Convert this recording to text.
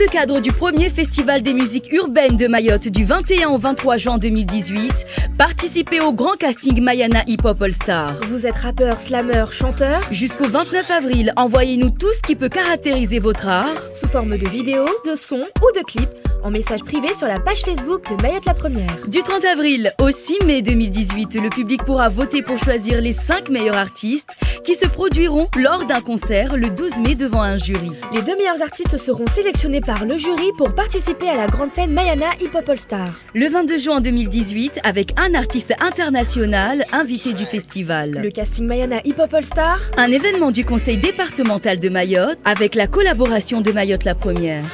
le cadre du premier festival des musiques urbaines de Mayotte du 21 au 23 juin 2018, participez au grand casting Mayana Hip Hop All Star. Vous êtes rappeur, slammer, chanteur Jusqu'au 29 avril, envoyez-nous tout ce qui peut caractériser votre art sous forme de vidéos, de sons ou de clips en message privé sur la page Facebook de Mayotte la Première. Du 30 avril au 6 mai 2018, le public pourra voter pour choisir les 5 meilleurs artistes qui se produiront lors d'un concert le 12 mai devant un jury. Les deux meilleurs artistes seront sélectionnés par le jury pour participer à la grande scène Mayana Hip Hop All Star. Le 22 juin 2018, avec un artiste international invité du festival. Le casting Mayana Hip Hop All Star, un événement du conseil départemental de Mayotte avec la collaboration de Mayotte la Première.